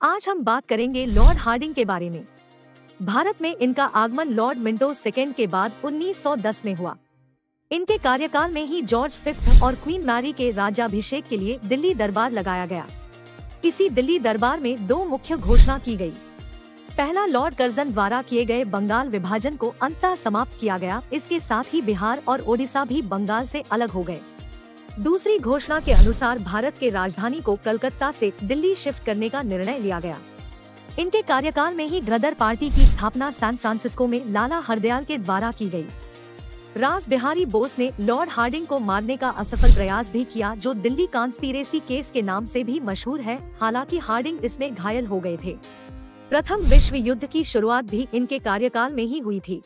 आज हम बात करेंगे लॉर्ड हार्डिंग के बारे में। भारत में इनका आगमन लॉर्ड मिंटो सेकेंड के बाद 1910 में हुआ। इनके कार्यकाल में ही जॉर्ज फिफ्थ और क्वीन मैरी के राज्याभिषेक के लिए दिल्ली दरबार लगाया गया। इसी दिल्ली दरबार में दो मुख्य घोषणा की गई। पहला लॉर्ड कर्जन द्वारा किए गए बंगाल विभाजन को अंततः समाप्त किया गया, इसके साथ ही बिहार और ओडिशा भी बंगाल से अलग हो गए। दूसरी घोषणा के अनुसार भारत के राजधानी को कलकत्ता से दिल्ली शिफ्ट करने का निर्णय लिया गया। इनके कार्यकाल में ही गदर पार्टी की स्थापना सैन फ्रांसिस्को में लाला हरदयाल के द्वारा की गई। राज बिहारी बोस ने लॉर्ड हार्डिंग को मारने का असफल प्रयास भी किया, जो दिल्ली कॉन्स्पिरेसी केस के नाम से भी मशहूर है, हालाँकि हार्डिंग इसमें घायल हो गए थे। प्रथम विश्व युद्ध की शुरुआत भी इनके कार्यकाल में ही हुई थी।